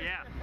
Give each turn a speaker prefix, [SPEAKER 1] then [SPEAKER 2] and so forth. [SPEAKER 1] yeah.